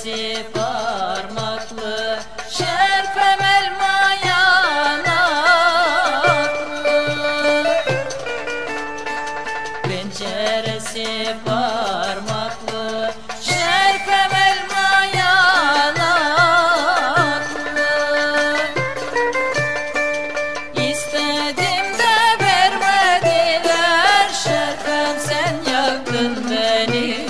Sesi parmaklı Şerfem elma yanaklı. Penceresi parmaklı Şerfem elma yanaklı. İstedim de vermediler Şerfem sen yaktın beni.